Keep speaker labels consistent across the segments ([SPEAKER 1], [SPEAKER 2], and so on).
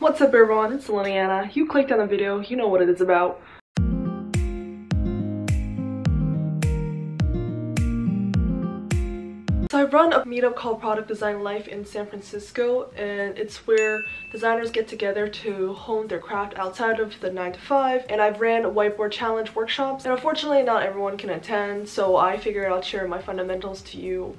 [SPEAKER 1] What's up everyone, it's Liliana. You clicked on the video, you know what it is about. So I run a meetup called Product Design Life in San Francisco and it's where designers get together to hone their craft outside of the 9 to 5 and I've ran whiteboard challenge workshops and unfortunately not everyone can attend so I figured I'll share my fundamentals to you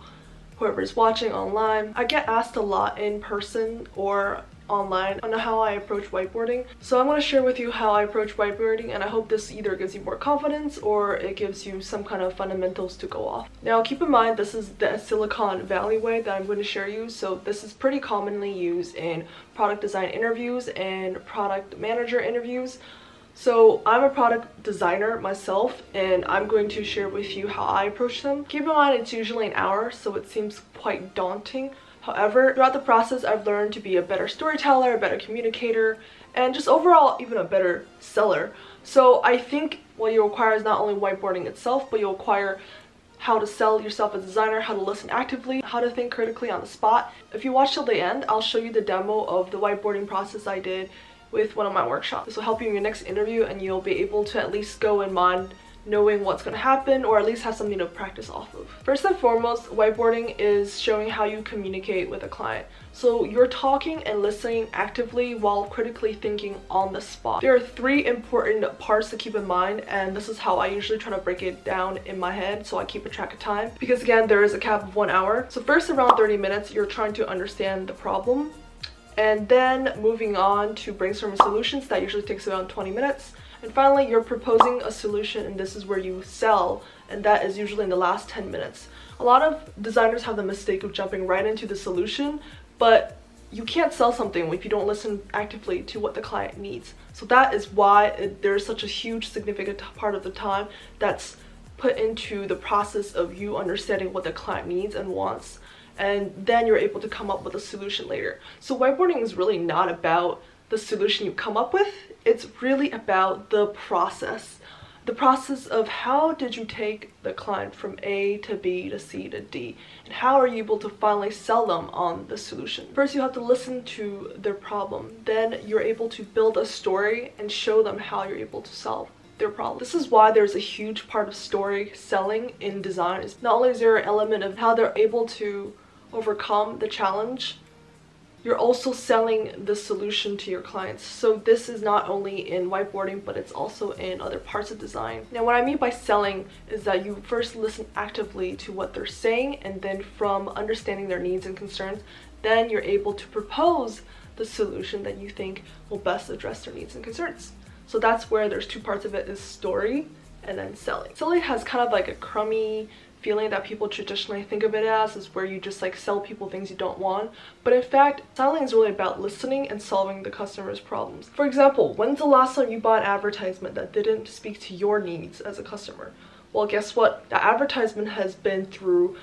[SPEAKER 1] whoever's watching online. I get asked a lot in person or online on how I approach whiteboarding. So I'm going to share with you how I approach whiteboarding and I hope this either gives you more confidence or it gives you some kind of fundamentals to go off. Now keep in mind this is the Silicon Valley way that I'm going to share you so this is pretty commonly used in product design interviews and product manager interviews. So I'm a product designer myself and I'm going to share with you how I approach them. Keep in mind it's usually an hour so it seems quite daunting However, throughout the process, I've learned to be a better storyteller, a better communicator, and just overall even a better seller. So I think what you require is not only whiteboarding itself, but you acquire how to sell yourself as a designer, how to listen actively, how to think critically on the spot. If you watch till the end, I'll show you the demo of the whiteboarding process I did with one of my workshops. This will help you in your next interview and you'll be able to at least go in mind knowing what's going to happen or at least have something to practice off of. First and foremost, whiteboarding is showing how you communicate with a client. So you're talking and listening actively while critically thinking on the spot. There are three important parts to keep in mind and this is how I usually try to break it down in my head so I keep a track of time because again there is a cap of one hour. So first around 30 minutes you're trying to understand the problem and then moving on to brainstorming solutions that usually takes around 20 minutes and finally, you're proposing a solution and this is where you sell and that is usually in the last 10 minutes. A lot of designers have the mistake of jumping right into the solution, but you can't sell something if you don't listen actively to what the client needs. So that is why there's such a huge significant part of the time that's put into the process of you understanding what the client needs and wants and then you're able to come up with a solution later. So whiteboarding is really not about the solution you come up with, it's really about the process. The process of how did you take the client from A to B to C to D and how are you able to finally sell them on the solution. First you have to listen to their problem, then you're able to build a story and show them how you're able to solve their problem. This is why there's a huge part of story selling in design. Not only is there an element of how they're able to overcome the challenge you're also selling the solution to your clients. So this is not only in whiteboarding, but it's also in other parts of design. Now what I mean by selling is that you first listen actively to what they're saying and then from understanding their needs and concerns, then you're able to propose the solution that you think will best address their needs and concerns. So that's where there's two parts of it is story and then selling. Selling has kind of like a crummy feeling that people traditionally think of it as is where you just like sell people things you don't want. But in fact selling is really about listening and solving the customer's problems. For example when's the last time you bought an advertisement that didn't speak to your needs as a customer? Well guess what? The advertisement has been through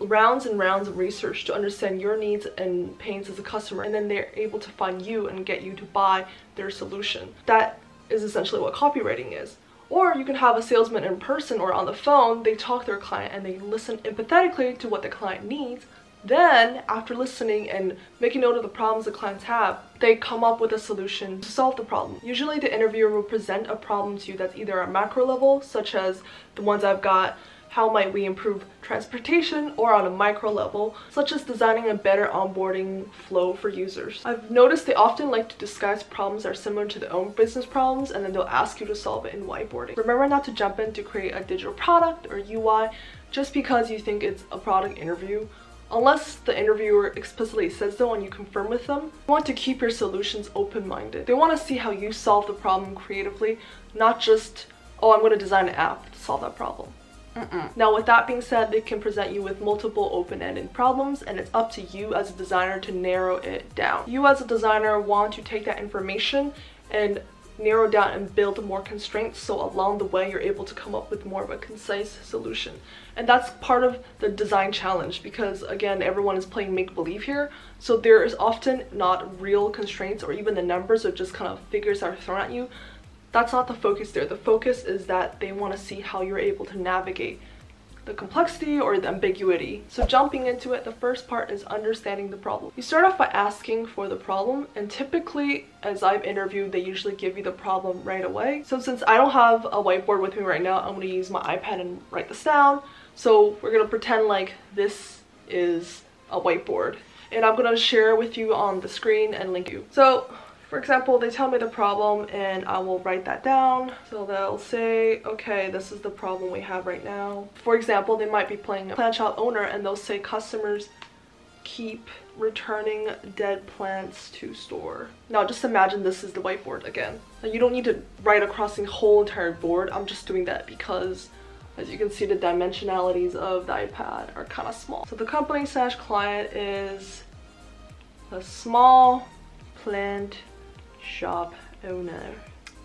[SPEAKER 1] rounds and rounds of research to understand your needs and pains as a customer and then they're able to find you and get you to buy their solution. That is essentially what copywriting is or you can have a salesman in person or on the phone, they talk to their client and they listen empathetically to what the client needs. Then, after listening and making note of the problems the clients have, they come up with a solution to solve the problem. Usually the interviewer will present a problem to you that's either a macro level, such as the ones I've got how might we improve transportation or on a micro level, such as designing a better onboarding flow for users. I've noticed they often like to disguise problems that are similar to their own business problems and then they'll ask you to solve it in whiteboarding. Remember not to jump in to create a digital product or UI just because you think it's a product interview Unless the interviewer explicitly says so and you confirm with them, you want to keep your solutions open-minded. They want to see how you solve the problem creatively, not just, oh, I'm going to design an app to solve that problem. Mm -mm. Now with that being said, they can present you with multiple open-ended problems and it's up to you as a designer to narrow it down. You as a designer want to take that information and narrow down and build more constraints so along the way you're able to come up with more of a concise solution and that's part of the design challenge because again everyone is playing make-believe here so there is often not real constraints or even the numbers or just kind of figures that are thrown at you that's not the focus there. The focus is that they want to see how you're able to navigate the complexity or the ambiguity. So jumping into it, the first part is understanding the problem. You start off by asking for the problem and typically as I've interviewed, they usually give you the problem right away. So since I don't have a whiteboard with me right now, I'm gonna use my iPad and write this down. So we're gonna pretend like this is a whiteboard and I'm gonna share with you on the screen and link you. So for example, they tell me the problem and I will write that down. So they'll say, okay, this is the problem we have right now. For example, they might be playing a plant shop owner and they'll say customers keep returning dead plants to store. Now just imagine this is the whiteboard again. Now, you don't need to write across the whole entire board. I'm just doing that because as you can see the dimensionalities of the iPad are kind of small. So the company slash client is a small plant shop owner.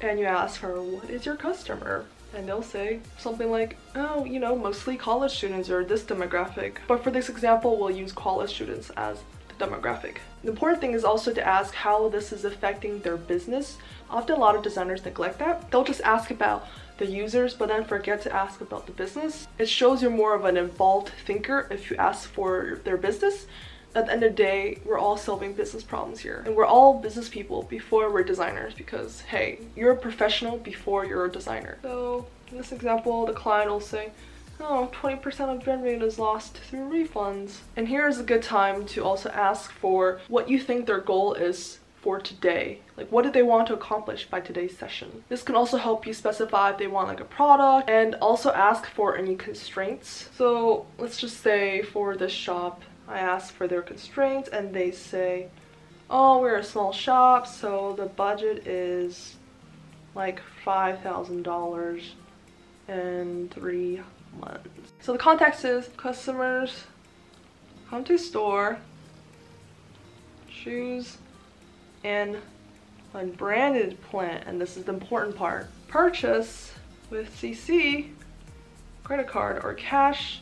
[SPEAKER 1] And you ask her what is your customer? And they'll say something like oh you know mostly college students or this demographic. But for this example we'll use college students as the demographic. The important thing is also to ask how this is affecting their business. Often a lot of designers neglect that. They'll just ask about the users but then forget to ask about the business. It shows you're more of an involved thinker if you ask for their business at the end of the day, we're all solving business problems here. And we're all business people before we're designers because, hey, you're a professional before you're a designer. So in this example, the client will say, oh, 20% of revenue is lost through refunds. And here is a good time to also ask for what you think their goal is for today. Like what did they want to accomplish by today's session? This can also help you specify if they want like a product and also ask for any constraints. So let's just say for this shop, I ask for their constraints and they say, oh, we're a small shop, so the budget is like $5,000 in three months. So the context is customers come to store, choose an unbranded plant, and this is the important part, purchase with CC, credit card or cash,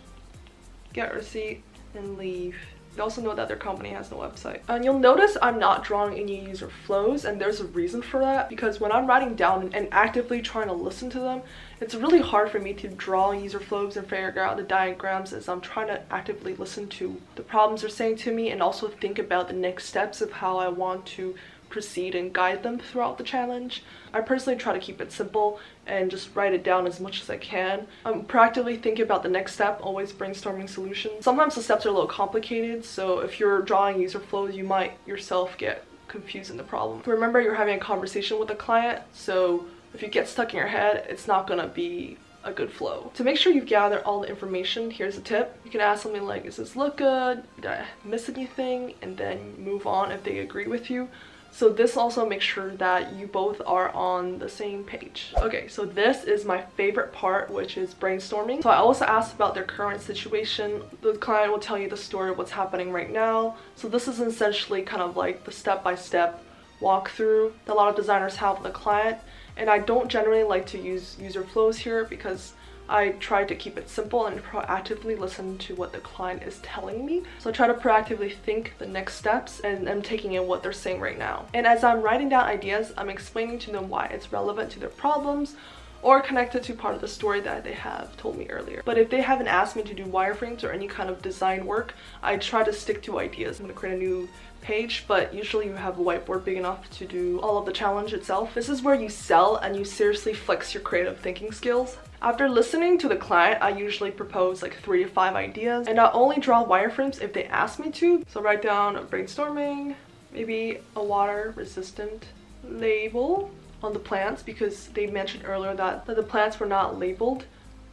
[SPEAKER 1] get receipt, and leave. You also know that their company has no website. And you'll notice I'm not drawing any user flows and there's a reason for that because when I'm writing down and actively trying to listen to them, it's really hard for me to draw user flows and figure out the diagrams as I'm trying to actively listen to the problems they're saying to me and also think about the next steps of how I want to proceed and guide them throughout the challenge. I personally try to keep it simple and just write it down as much as I can. I'm practically thinking about the next step, always brainstorming solutions. Sometimes the steps are a little complicated, so if you're drawing user flows, you might yourself get confused in the problem. Remember you're having a conversation with a client, so if you get stuck in your head, it's not gonna be a good flow. To make sure you gather all the information, here's a tip. You can ask something like, does this look good? Did I miss anything? And then move on if they agree with you. So this also makes sure that you both are on the same page. Okay, so this is my favorite part, which is brainstorming. So I also asked about their current situation. The client will tell you the story of what's happening right now. So this is essentially kind of like the step-by-step -step walkthrough that a lot of designers have with a client. And I don't generally like to use user flows here because I try to keep it simple and proactively listen to what the client is telling me. So I try to proactively think the next steps and I'm taking in what they're saying right now. And as I'm writing down ideas, I'm explaining to them why it's relevant to their problems or connected to part of the story that they have told me earlier. But if they haven't asked me to do wireframes or any kind of design work, I try to stick to ideas. I'm gonna create a new page, but usually you have a whiteboard big enough to do all of the challenge itself. This is where you sell and you seriously flex your creative thinking skills. After listening to the client, I usually propose like three to five ideas and I only draw wireframes if they ask me to. So write down brainstorming, maybe a water resistant label on the plants because they mentioned earlier that, that the plants were not labeled.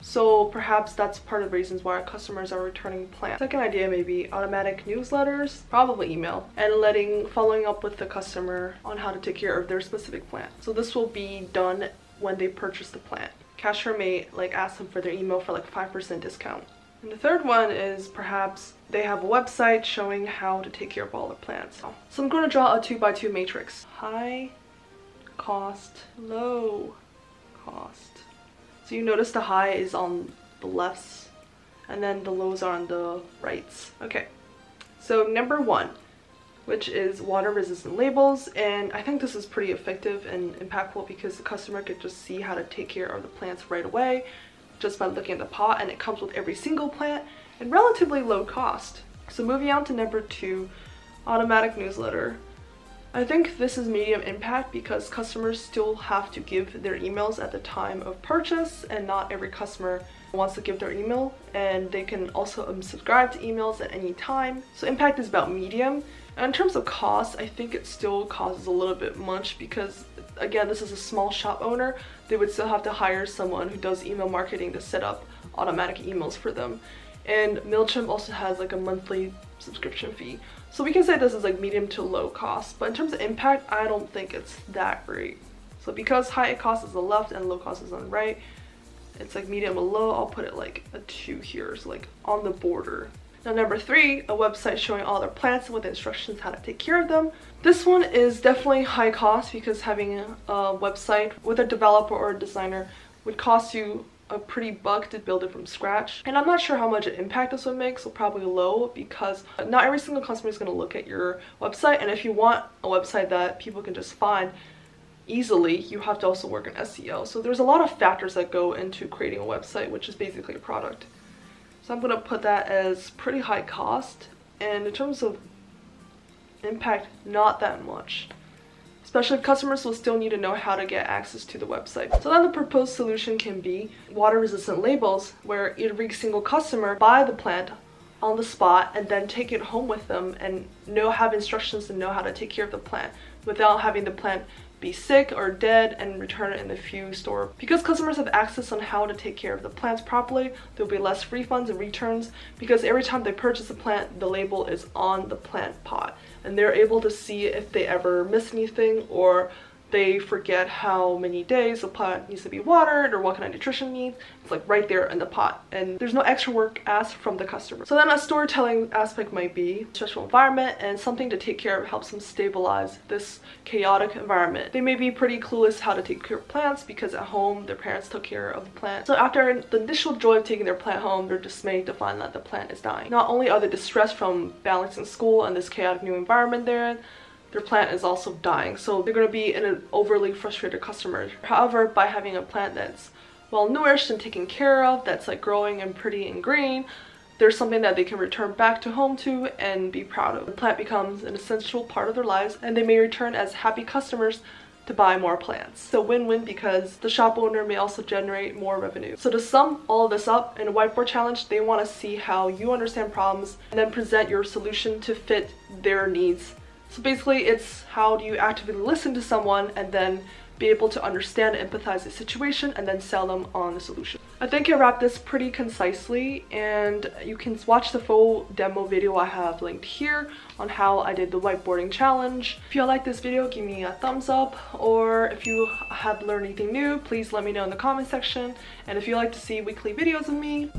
[SPEAKER 1] So perhaps that's part of the reasons why customers are returning plants. Second idea may be automatic newsletters, probably email, and letting following up with the customer on how to take care of their specific plant. So this will be done when they purchase the plant cashier may like ask them for their email for like 5% discount. And the third one is perhaps they have a website showing how to take care of all their plants. So I'm going to draw a 2 by 2 matrix. High cost, low cost. So you notice the high is on the lefts and then the lows are on the rights. Okay, so number one, which is water resistant labels and I think this is pretty effective and impactful because the customer could just see how to take care of the plants right away just by looking at the pot and it comes with every single plant and relatively low cost. So moving on to number two, automatic newsletter. I think this is medium impact because customers still have to give their emails at the time of purchase and not every customer wants to give their email and they can also unsubscribe to emails at any time. So impact is about medium. And in terms of cost, I think it still causes a little bit much because again, this is a small shop owner. They would still have to hire someone who does email marketing to set up automatic emails for them. And MailChimp also has like a monthly subscription fee. So we can say this is like medium to low cost, but in terms of impact, I don't think it's that great. So because high cost is the left and low cost is on the right, it's like medium or low, I'll put it like a two here, so like on the border. Now number three, a website showing all their plants with instructions how to take care of them. This one is definitely high cost because having a, a website with a developer or a designer would cost you a pretty buck to build it from scratch. And I'm not sure how much impact this would make, so probably low because not every single customer is going to look at your website. And if you want a website that people can just find easily, you have to also work on SEO. So there's a lot of factors that go into creating a website, which is basically a product. So I'm going to put that as pretty high cost. And in terms of impact, not that much especially if customers will still need to know how to get access to the website. So then the proposed solution can be water resistant labels where every single customer buy the plant on the spot and then take it home with them and know have instructions to know how to take care of the plant without having the plant be sick or dead and return it in the few store. Because customers have access on how to take care of the plants properly, there'll be less refunds and returns because every time they purchase a plant, the label is on the plant pot and they're able to see if they ever miss anything or they forget how many days the plant needs to be watered or what kind of nutrition needs. It's like right there in the pot and there's no extra work asked from the customer. So then a storytelling aspect might be stressful environment and something to take care of helps them stabilize this chaotic environment. They may be pretty clueless how to take care of plants because at home their parents took care of the plant. So after the initial joy of taking their plant home, they're dismayed to find that the plant is dying. Not only are they distressed from balancing school and this chaotic new environment they're in, their plant is also dying. So they're going to be an overly frustrated customer. However, by having a plant that's well nourished and taken care of, that's like growing and pretty and green, there's something that they can return back to home to and be proud of. The plant becomes an essential part of their lives and they may return as happy customers to buy more plants. So win-win because the shop owner may also generate more revenue. So to sum all this up in a whiteboard challenge, they want to see how you understand problems and then present your solution to fit their needs so basically it's how do you actively listen to someone and then be able to understand and empathize the situation and then sell them on the solution. I think I wrapped this pretty concisely and you can watch the full demo video I have linked here on how I did the whiteboarding challenge. If you like this video, give me a thumbs up or if you have learned anything new, please let me know in the comment section. And if you like to see weekly videos of me,